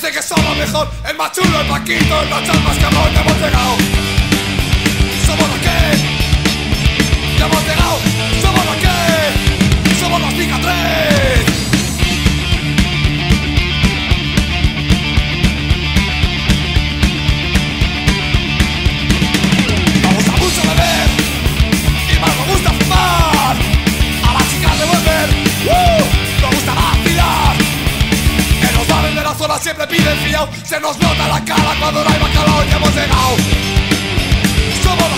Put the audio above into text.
Parece que somos mejor, el más chulo, el paquito, el más cabrón, ya hemos Se nos nota la cara cuando no hay bacalao y hemos llegado. Somos